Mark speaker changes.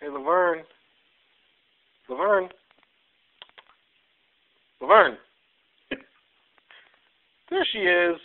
Speaker 1: Hey, Laverne. Laverne. Laverne. There she is.